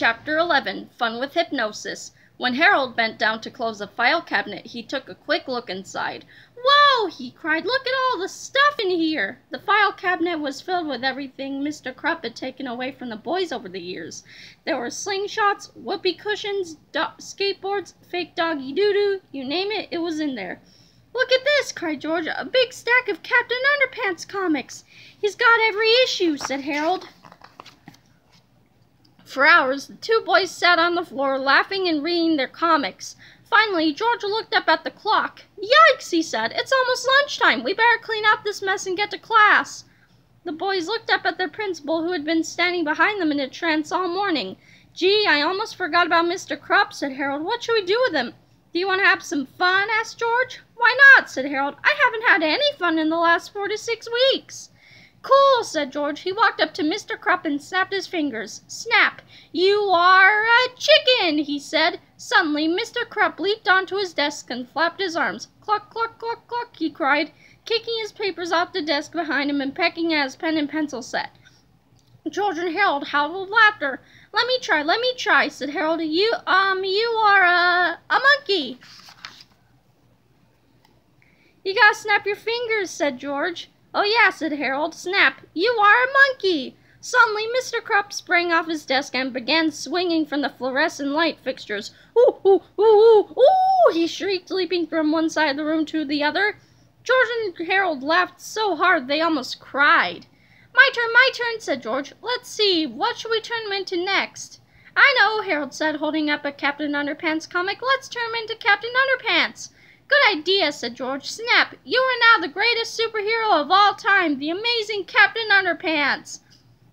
Chapter 11 Fun with Hypnosis When Harold bent down to close a file cabinet, he took a quick look inside. Whoa! he cried. Look at all the stuff in here! The file cabinet was filled with everything Mr. Krupp had taken away from the boys over the years. There were slingshots, whoopee cushions, skateboards, fake doggy doo-doo, you name it, it was in there. Look at this, cried George. A big stack of Captain Underpants comics. He's got every issue, said Harold. For hours, the two boys sat on the floor, laughing and reading their comics. Finally, George looked up at the clock. Yikes, he said. It's almost lunchtime. We better clean up this mess and get to class. The boys looked up at their principal, who had been standing behind them in a trance all morning. Gee, I almost forgot about Mr. Krupp, said Harold. What should we do with him? Do you want to have some fun? asked George. Why not? said Harold. I haven't had any fun in the last four to six weeks. Cool, said George. He walked up to Mr. Krupp and snapped his fingers. Snap! You are a chicken, he said. Suddenly, Mr. Krupp leaped onto his desk and flapped his arms. Cluck, cluck, cluck, cluck, he cried, kicking his papers off the desk behind him and pecking at his pen and pencil set. George and Harold howled laughter. Let me try, let me try, said Harold. You, um, you are a, a monkey. You gotta snap your fingers, said George. Oh yeah, said Harold. Snap. You are a monkey. Suddenly, Mr. Krupp sprang off his desk and began swinging from the fluorescent light fixtures. Ooh, ooh, ooh, ooh, ooh, he shrieked, leaping from one side of the room to the other. George and Harold laughed so hard they almost cried. My turn, my turn, said George. Let's see, what shall we turn him into next? I know, Harold said, holding up a Captain Underpants comic. Let's turn him into Captain Underpants. Good idea, said George. Snap, you are now the greatest superhero of all time, the amazing Captain Underpants.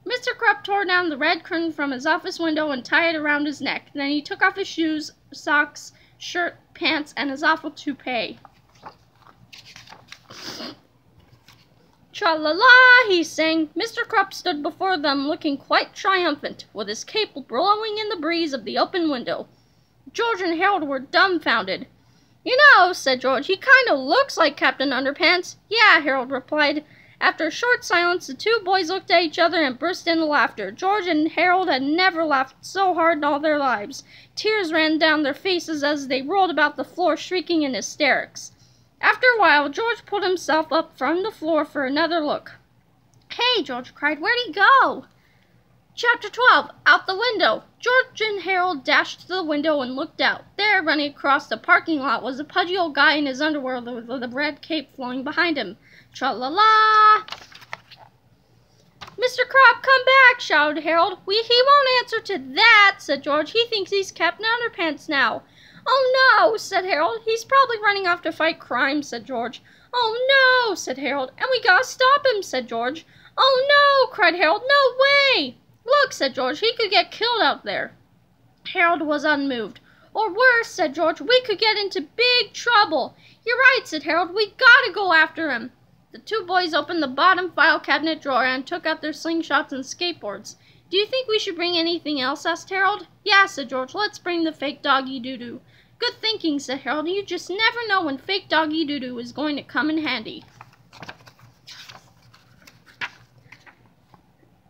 Mr. Krupp tore down the red curtain from his office window and tied it around his neck. Then he took off his shoes, socks, shirt, pants, and his awful toupee. Tra-la-la, he sang. Mr. Krupp stood before them looking quite triumphant, with his cape blowing in the breeze of the open window. George and Harold were dumbfounded. You know, said George, he kind of looks like Captain Underpants. Yeah, Harold replied. After a short silence, the two boys looked at each other and burst into laughter. George and Harold had never laughed so hard in all their lives. Tears ran down their faces as they rolled about the floor, shrieking in hysterics. After a while, George pulled himself up from the floor for another look. Hey, George cried, where'd he go? Chapter 12 Out the Window George and Harold dashed to the window and looked out. There, running across the parking lot, was a pudgy old guy in his underwear with a red cape flowing behind him. Tra-la-la! Mr. Krupp, come back, shouted Harold. We, he won't answer to that, said George. He thinks he's Captain Underpants now. Oh, no, said Harold. He's probably running off to fight crime, said George. Oh, no, said Harold. And we gotta stop him, said George. Oh, no, cried Harold. No way! Look, said George, he could get killed out there. Harold was unmoved. Or worse, said George, we could get into big trouble. You're right, said Harold, we gotta go after him. The two boys opened the bottom file cabinet drawer and took out their slingshots and skateboards. Do you think we should bring anything else? asked Harold. Yeah, said George, let's bring the fake doggy doo-doo. Good thinking, said Harold. You just never know when fake doggy doo-doo is going to come in handy.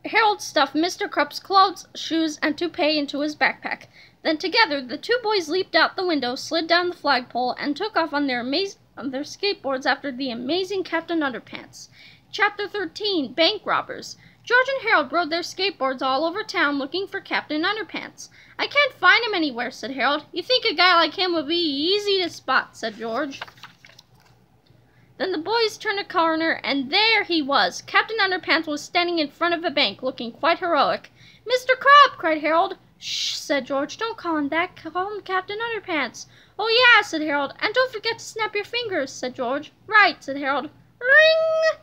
Harold stuffed Mr. Krupp's clothes, shoes, and toupee into his backpack. Then together the two boys leaped out the window, slid down the flagpole, and took off on their, on their skateboards after the amazing Captain Underpants. Chapter 13 Bank Robbers George and Harold rode their skateboards all over town looking for Captain Underpants. I can't find him anywhere, said Harold. You think a guy like him would be easy to spot, said George. Then the boys turned a corner, and there he was. Captain Underpants was standing in front of a bank, looking quite heroic. Mr. Krupp! cried Harold. Shh, said George. Don't call him that. Call him Captain Underpants. Oh, yeah, said Harold. And don't forget to snap your fingers, said George. Right, said Harold. Ring!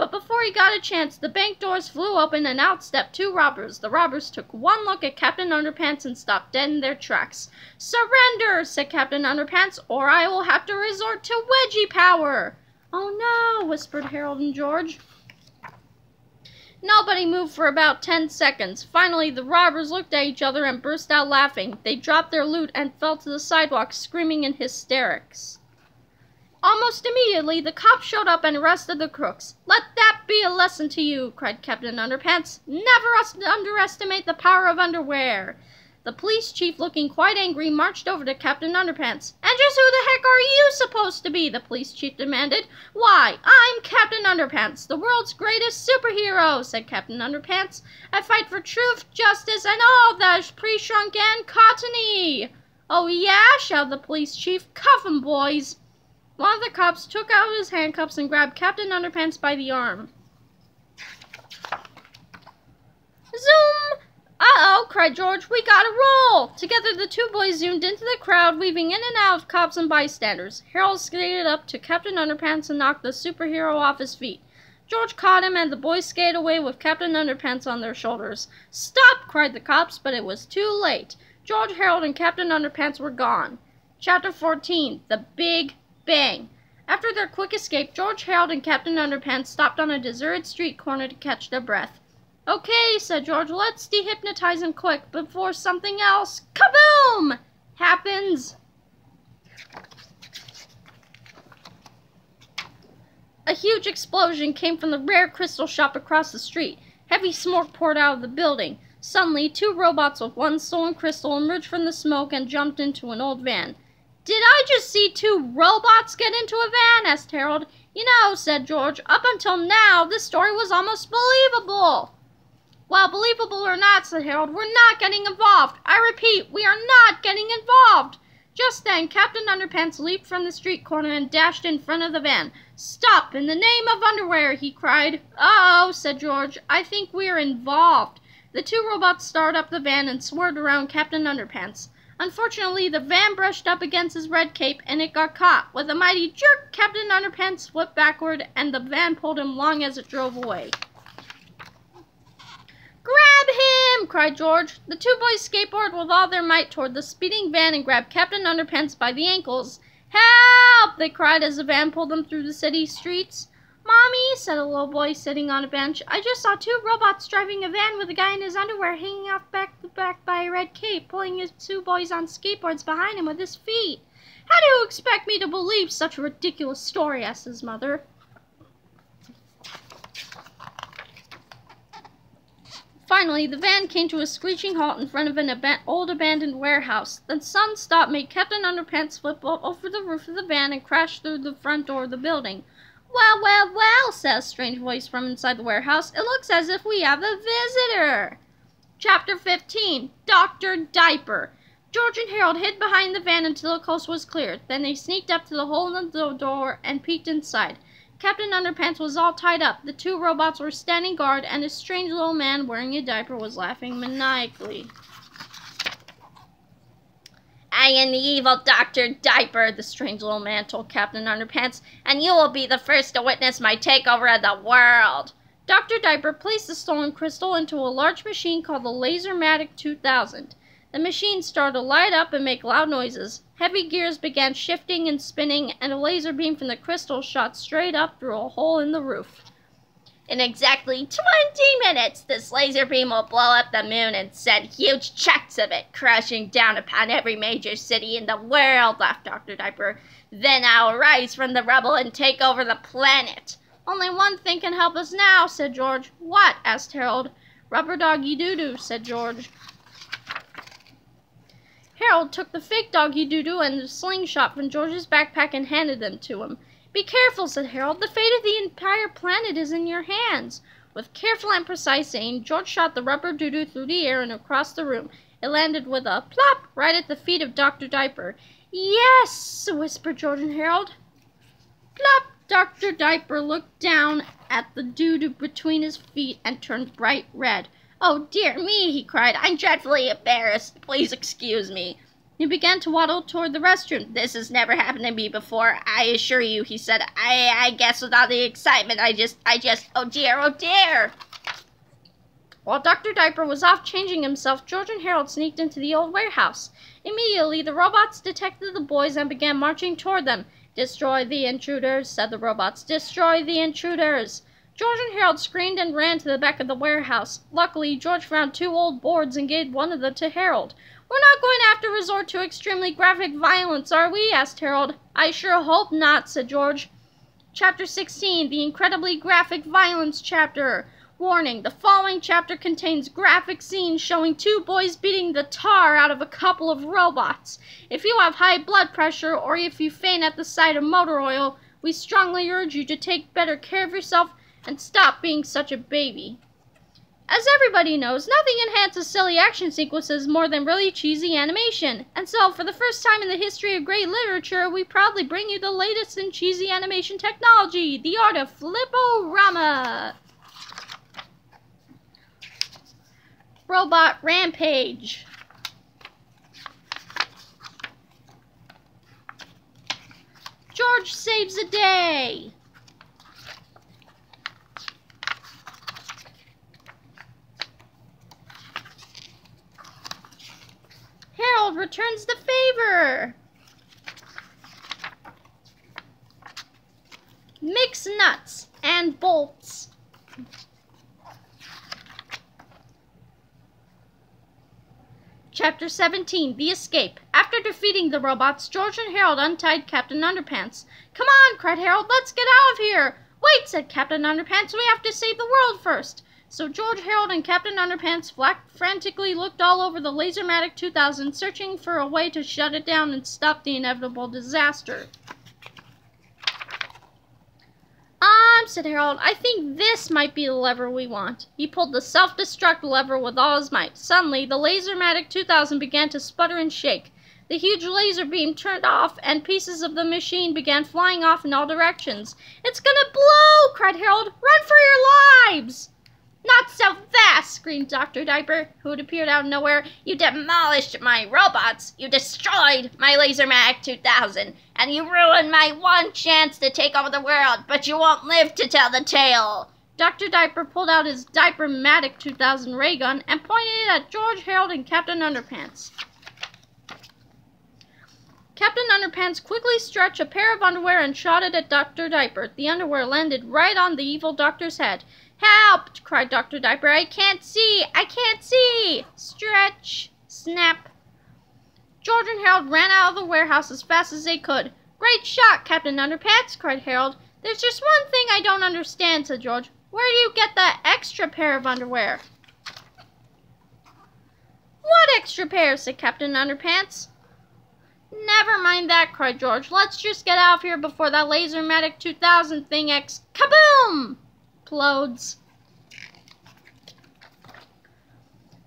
But before he got a chance, the bank doors flew open and out stepped two robbers. The robbers took one look at Captain Underpants and stopped dead in their tracks. Surrender, said Captain Underpants, or I will have to resort to wedgie power. Oh no, whispered Harold and George. Nobody moved for about ten seconds. Finally, the robbers looked at each other and burst out laughing. They dropped their loot and fell to the sidewalk, screaming in hysterics. Almost immediately, the cops showed up and arrested the crooks. Let that be a lesson to you, cried Captain Underpants. Never underestimate the power of underwear. The police chief, looking quite angry, marched over to Captain Underpants. And just who the heck are you supposed to be? the police chief demanded. Why, I'm Captain Underpants, the world's greatest superhero, said Captain Underpants. I fight for truth, justice, and all that's pre-shrunk and cottony. Oh yeah, shouted the police chief. Cuff 'em, boys. One of the cops took out his handcuffs and grabbed Captain Underpants by the arm. Zoom! Uh-oh, cried George. We gotta roll! Together the two boys zoomed into the crowd, weaving in and out of cops and bystanders. Harold skated up to Captain Underpants and knocked the superhero off his feet. George caught him, and the boys skated away with Captain Underpants on their shoulders. Stop! cried the cops, but it was too late. George, Harold, and Captain Underpants were gone. Chapter 14 The Big Bang. After their quick escape, George, Harold, and Captain Underpants stopped on a deserted street corner to catch their breath. Okay, said George, let's dehypnotize him quick before something else, kaboom, happens. A huge explosion came from the rare crystal shop across the street. Heavy smoke poured out of the building. Suddenly, two robots with one stolen crystal emerged from the smoke and jumped into an old van. Did I just see two robots get into a van? asked Harold. You know, said George, up until now, this story was almost believable. Well, believable or not, said Harold, we're not getting involved. I repeat, we are not getting involved. Just then, Captain Underpants leaped from the street corner and dashed in front of the van. Stop, in the name of underwear, he cried. Uh-oh, said George. I think we're involved. The two robots started up the van and swerved around Captain Underpants. Unfortunately, the van brushed up against his red cape and it got caught. With a mighty jerk, Captain Underpants flipped backward and the van pulled him long as it drove away. Grab him! cried George. The two boys skateboarded with all their might toward the speeding van and grabbed Captain Underpants by the ankles. Help! they cried as the van pulled them through the city streets. Mommy, said a little boy sitting on a bench, I just saw two robots driving a van with a guy in his underwear hanging off back the back by a red cape, pulling his two boys on skateboards behind him with his feet. How do you expect me to believe such a ridiculous story? asked his mother. Finally, the van came to a screeching halt in front of an ab old abandoned warehouse. The sun stop made Captain Underpants flip over the roof of the van and crash through the front door of the building. Well, well, well, says a strange voice from inside the warehouse. It looks as if we have a visitor. Chapter 15 Dr. Diaper. George and Harold hid behind the van until the coast was clear. Then they sneaked up to the hole in the door and peeked inside. Captain Underpants was all tied up. The two robots were standing guard, and a strange little man wearing a diaper was laughing maniacally. I am the evil Dr. Diaper, the strange little man told Captain Underpants, and you will be the first to witness my takeover of the world. Dr. Diaper placed the stolen crystal into a large machine called the Lasermatic 2000. The machine started to light up and make loud noises. Heavy gears began shifting and spinning, and a laser beam from the crystal shot straight up through a hole in the roof. In exactly 20 minutes, this laser beam will blow up the moon and send huge chunks of it crashing down upon every major city in the world, laughed Dr. Diaper. Then I'll rise from the rubble and take over the planet. Only one thing can help us now, said George. What? asked Harold. Rubber doggy doo-doo, said George. Harold took the fake doggy doo-doo and the slingshot from George's backpack and handed them to him. Be careful, said Harold. The fate of the entire planet is in your hands. With careful and precise aim, George shot the rubber doo-doo through the air and across the room. It landed with a plop right at the feet of Dr. Diaper. Yes, whispered George and Harold. Plop! Dr. Diaper looked down at the doo-doo between his feet and turned bright red. Oh, dear me, he cried. I'm dreadfully embarrassed. Please excuse me. He began to waddle toward the restroom. This has never happened to me before, I assure you, he said. I, I guess without the excitement, I just, I just, oh dear, oh dear. While Dr. Diaper was off changing himself, George and Harold sneaked into the old warehouse. Immediately, the robots detected the boys and began marching toward them. Destroy the intruders, said the robots. Destroy the intruders. George and Harold screamed and ran to the back of the warehouse. Luckily, George found two old boards and gave one of them to Harold. We're not going to have to resort to extremely graphic violence, are we? asked Harold. I sure hope not, said George. Chapter 16 The Incredibly Graphic Violence Chapter. Warning the following chapter contains graphic scenes showing two boys beating the tar out of a couple of robots. If you have high blood pressure or if you faint at the sight of motor oil, we strongly urge you to take better care of yourself and stop being such a baby. As everybody knows, nothing enhances silly action sequences more than really cheesy animation. And so, for the first time in the history of great literature, we proudly bring you the latest in cheesy animation technology, the art of Fliporama. Robot Rampage. George saves a day. Harold returns the favor. Mix nuts and bolts. Chapter 17 The Escape. After defeating the robots, George and Harold untied Captain Underpants. Come on, cried Harold, let's get out of here. Wait, said Captain Underpants, we have to save the world first. So George, Harold, and Captain Underpants frantically looked all over the Lasermatic 2000, searching for a way to shut it down and stop the inevitable disaster. Um, said Harold, I think this might be the lever we want. He pulled the self-destruct lever with all his might. Suddenly, the Lasermatic 2000 began to sputter and shake. The huge laser beam turned off, and pieces of the machine began flying off in all directions. It's gonna blow! cried Harold. Run for your lives! Not so fast! screamed Dr. Diaper, who had appeared out of nowhere. You demolished my robots, you destroyed my Lasermatic 2000, and you ruined my one chance to take over the world, but you won't live to tell the tale. Dr. Diaper pulled out his Diaper-matic 2000 ray gun and pointed it at George, Harold, and Captain Underpants. Captain Underpants quickly stretched a pair of underwear and shot it at Dr. Diaper. The underwear landed right on the evil doctor's head. Help! cried Dr. Diaper. I can't see! I can't see! Stretch! Snap! George and Harold ran out of the warehouse as fast as they could. Great shot, Captain Underpants, cried Harold. There's just one thing I don't understand, said George. Where do you get that extra pair of underwear? What extra pair? said Captain Underpants. Never mind that, cried George. Let's just get out of here before that Lasermatic 2000 thing ex- Kaboom! Explodes.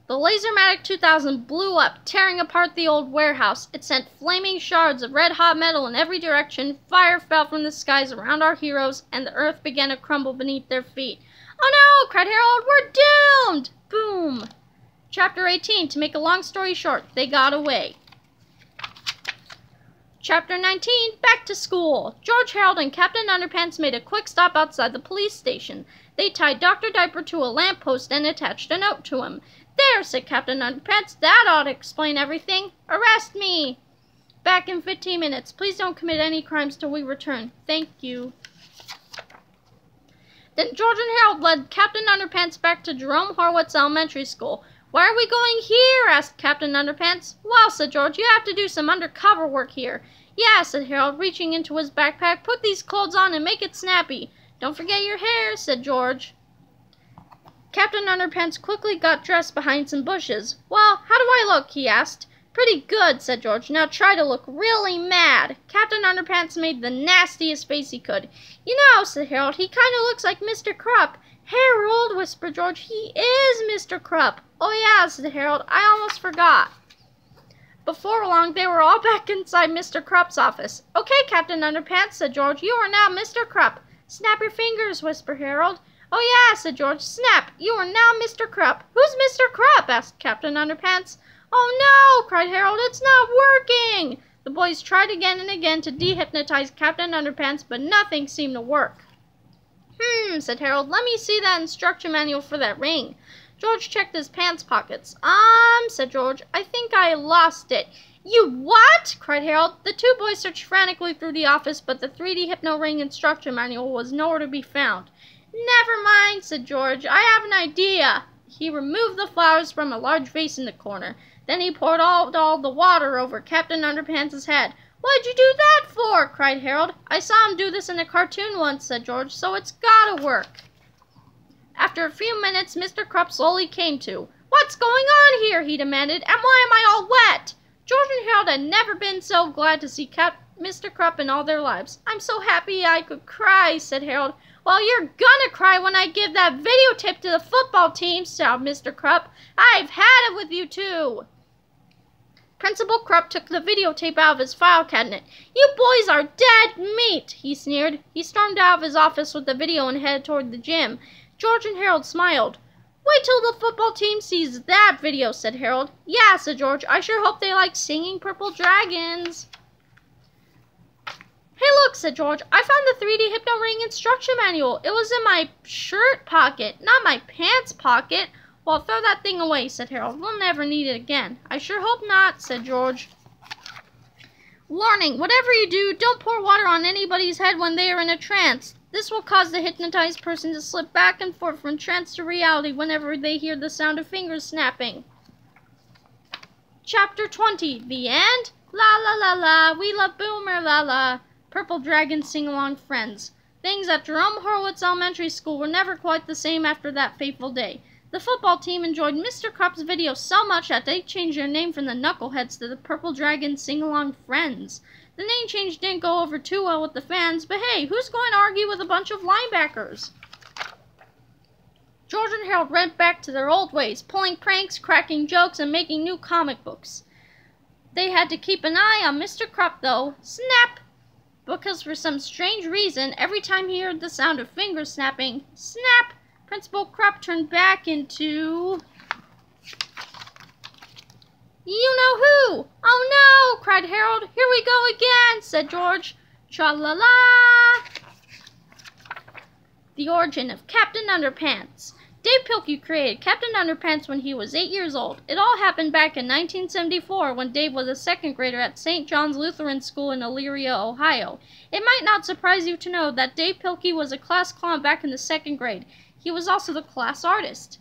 The Lasermatic 2000 blew up, tearing apart the old warehouse. It sent flaming shards of red-hot metal in every direction. Fire fell from the skies around our heroes, and the earth began to crumble beneath their feet. Oh no! cried Harold. We're doomed! Boom! Chapter 18. To make a long story short, they got away. Chapter 19 Back to School. George Harold and Captain Underpants made a quick stop outside the police station. They tied Dr. Diaper to a lamp post and attached a note to him. There, said Captain Underpants, that ought to explain everything. Arrest me. Back in 15 minutes. Please don't commit any crimes till we return. Thank you. Then George and Harold led Captain Underpants back to Jerome Horwitz Elementary School. Why are we going here? asked Captain Underpants. Well, said George, you have to do some undercover work here. Yeah, said Harold, reaching into his backpack. Put these clothes on and make it snappy. Don't forget your hair, said George. Captain Underpants quickly got dressed behind some bushes. Well, how do I look? he asked. Pretty good, said George. Now try to look really mad. Captain Underpants made the nastiest face he could. You know, said Harold, he kind of looks like Mr. Krupp. Harold, whispered George, he is Mr. Krupp. Oh, yeah, said Harold. I almost forgot. Before long, they were all back inside Mr. Krupp's office. Okay, Captain Underpants, said George. You are now Mr. Krupp. Snap your fingers, whispered Harold. Oh, yeah, said George. Snap. You are now Mr. Krupp. Who's Mr. Krupp? asked Captain Underpants. Oh, no, cried Harold. It's not working. The boys tried again and again to dehypnotize Captain Underpants, but nothing seemed to work. Hmm, said Harold. Let me see that instruction manual for that ring. George checked his pants pockets. Um, said George, I think I lost it. You what? cried Harold. The two boys searched frantically through the office, but the 3D Hypno Ring instruction manual was nowhere to be found. Never mind, said George. I have an idea. He removed the flowers from a large vase in the corner. Then he poured out all the water over Captain Underpants' head. What'd you do that for? cried Harold. I saw him do this in a cartoon once, said George, so it's gotta work. After a few minutes, Mr. Krupp slowly came to. What's going on here? he demanded, and why am I all wet? George and Harold had never been so glad to see Cap Mr. Krupp in all their lives. I'm so happy I could cry, said Harold. Well, you're gonna cry when I give that videotape to the football team, said Mr. Krupp. I've had it with you two. Principal Krupp took the videotape out of his file cabinet. You boys are dead meat, he sneered. He stormed out of his office with the video and headed toward the gym. George and Harold smiled. Wait till the football team sees that video, said Harold. Yeah, said George. I sure hope they like singing Purple Dragons. Hey, look, said George. I found the 3D Hypno Ring instruction manual. It was in my shirt pocket, not my pants pocket. Well, throw that thing away, said Harold. We'll never need it again. I sure hope not, said George. Warning, whatever you do, don't pour water on anybody's head when they are in a trance. This will cause the hypnotized person to slip back and forth from trance to reality whenever they hear the sound of fingers snapping. Chapter 20, The End? La la la la, we love Boomer la la. Purple Dragon Sing-Along Friends. Things at Jerome Horwitz Elementary School were never quite the same after that fateful day. The football team enjoyed Mr. Krupp's video so much that they changed their name from the Knuckleheads to the Purple Dragon Sing-Along Friends. The name change didn't go over too well with the fans, but hey, who's going to argue with a bunch of linebackers? George and Harold went back to their old ways, pulling pranks, cracking jokes, and making new comic books. They had to keep an eye on Mr. Krupp, though. Snap! because for some strange reason, every time he heard the sound of fingers snapping, snap, Principal Krupp turned back into... You know who! Oh no! cried Harold. Here we go again, said George. Tra-la-la! The origin of Captain Underpants. Dav Pilkey created Captain Underpants when he was eight years old. It all happened back in 1974 when Dav was a second grader at St. John's Lutheran School in Elyria, Ohio. It might not surprise you to know that Dav Pilkey was a class clown back in the second grade. He was also the class artist.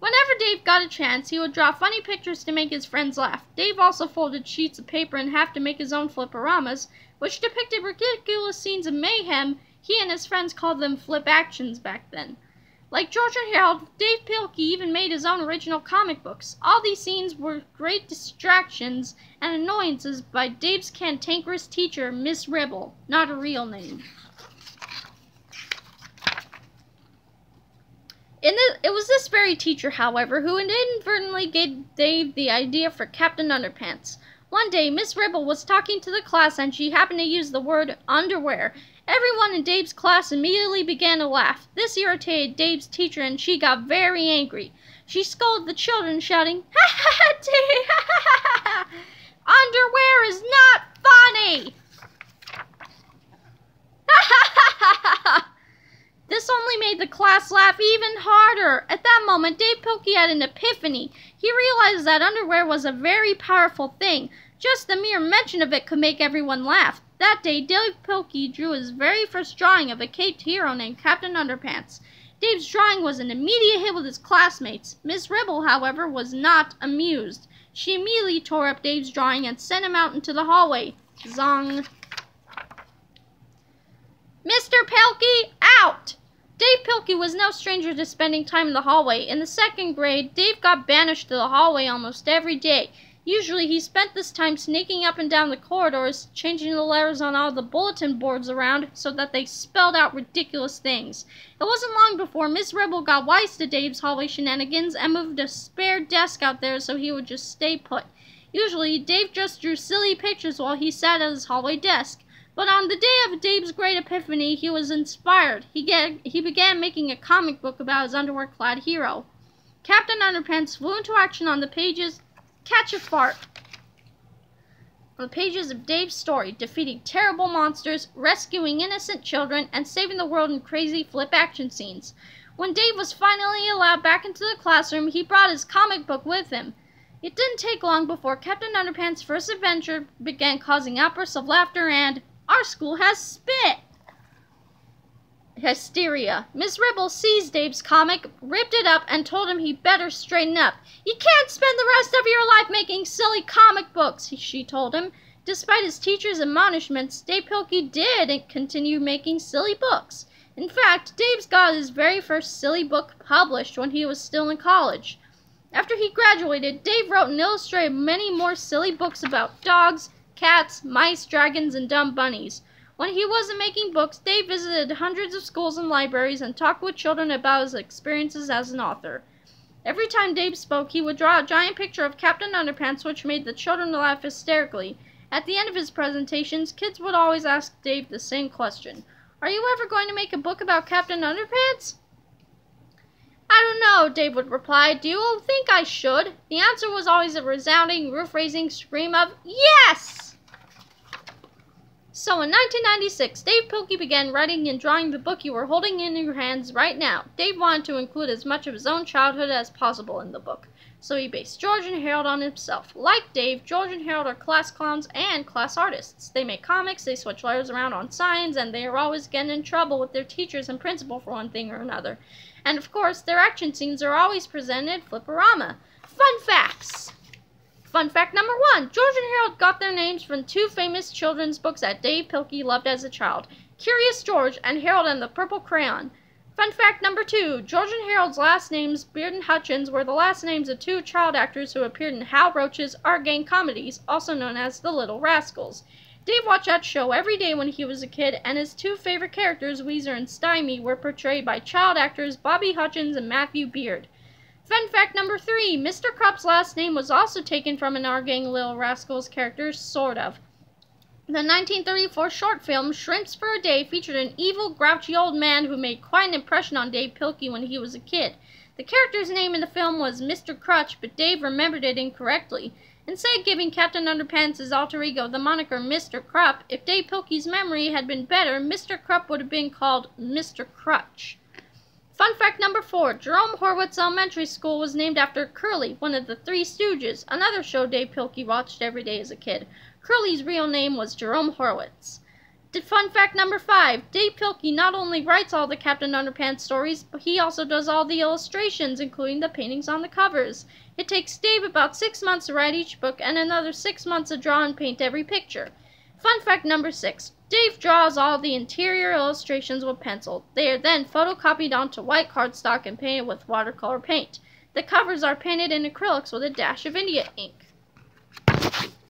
Whenever Dav got a chance, he would draw funny pictures to make his friends laugh. Dav also folded sheets of paper in half to make his own fliporamas, which depicted ridiculous scenes of mayhem. He and his friends called them flip actions back then. Like George and Harold, Dav Pilkey even made his own original comic books. All these scenes were great distractions and annoyances by Dav's cantankerous teacher, Miss Ribble, not a real name. The, it was this very teacher, however, who inadvertently gave Dav the idea for Captain Underpants. One day, Miss Ribble was talking to the class and she happened to use the word underwear, Everyone in Dav's class immediately began to laugh. This irritated Dav's teacher and she got very angry. She scolded the children, shouting, Ha ha ha! Ha ha ha! Underwear is not funny! Ha ha ha ha ha! This only made the class laugh even harder. At that moment, Dav Pilkey had an epiphany. He realized that underwear was a very powerful thing. Just the mere mention of it could make everyone laugh. That day, Dav Pilkey drew his very first drawing of a caped hero named Captain Underpants. Dav's drawing was an immediate hit with his classmates. Miss Ribble, however, was not amused. She immediately tore up Dav's drawing and sent him out into the hallway. Zong. Mr. Pilkey, out! Dav Pilkey was no stranger to spending time in the hallway. In the second grade, Dav got banished to the hallway almost every day. Usually he spent this time sneaking up and down the corridors, changing the letters on all the bulletin boards around so that they spelled out ridiculous things. It wasn't long before Miss Ribble got wise to Dav's hallway shenanigans and moved a spare desk out there so he would just stay put. Usually, Dav just drew silly pictures while he sat at his hallway desk. But on the day of Dav's great epiphany, he was inspired. He, get, he began making a comic book about his underwear-clad hero. Captain Underpants flew into action on the pages Catch a fart. On the pages of Dav's story, defeating terrible monsters, rescuing innocent children, and saving the world in crazy flip action scenes. When Dav was finally allowed back into the classroom, he brought his comic book with him. It didn't take long before Captain Underpants' first adventure began causing outbursts of laughter and, Our school has spit! hysteria. Miss Ribble seized Dav's comic, ripped it up, and told him he better straighten up. You can't spend the rest of your life making silly comic books, she told him. Despite his teacher's admonishments, Dav Pilkey did continue making silly books. In fact, Dav's got his very first silly book published when he was still in college. After he graduated, Dav wrote and illustrated many more silly books about dogs, cats, mice, dragons, and dumb bunnies. When he wasn't making books, Dav visited hundreds of schools and libraries and talked with children about his experiences as an author. Every time Dav spoke, he would draw a giant picture of Captain Underpants, which made the children laugh hysterically. At the end of his presentations, kids would always ask Dav the same question Are you ever going to make a book about Captain Underpants? I don't know, Dav would reply. Do you think I should? The answer was always a resounding, roof raising scream of Yes! So in 1996, Dav Pilkey began writing and drawing the book you are holding in your hands right now. Dav wanted to include as much of his own childhood as possible in the book, so he based George and Harold on himself. Like Dav, George and Harold are class clowns and class artists. They make comics, they switch letters around on signs, and they are always getting in trouble with their teachers and principal for one thing or another. And of course, their action scenes are always presented Fliporama. Fun facts! Fun fact number one George and Harold got their names from two famous children's books that Dav Pilkey loved as a child Curious George and Harold and the Purple Crayon. Fun fact number two George and Harold's last names, Beard and Hutchins, were the last names of two child actors who appeared in Hal Roach's Our Gang comedies, also known as The Little Rascals. Dav watched that show every day when he was a kid, and his two favorite characters, Wheezer and Stymie, were portrayed by child actors Bobby Hutchins and Matthew Beard. Fun fact number three Mr. Krupp's last name was also taken from an Our Gang Little Rascals character, sort of. The 1934 short film Shrimps for a Day featured an evil, grouchy old man who made quite an impression on Dav Pilkey when he was a kid. The character's name in the film was Mr. Crutch, but Dav remembered it incorrectly. Instead of giving Captain Underpants' his alter ego the moniker Mr. Krupp, if Dav Pilkey's memory had been better, Mr. Krupp would have been called Mr. Crutch. Fun fact number four Jerome Horwitz Elementary School was named after Curly, one of the Three Stooges, another show Dav Pilkey watched every day as a kid. Curly's real name was Jerome Horwitz. Fun fact number five Dav Pilkey not only writes all the Captain Underpants stories, but he also does all the illustrations, including the paintings on the covers. It takes Dav about six months to write each book and another six months to draw and paint every picture. Fun fact number six. Dav draws all the interior illustrations with pencil. They are then photocopied onto white cardstock and painted with watercolor paint. The covers are painted in acrylics with a dash of India ink.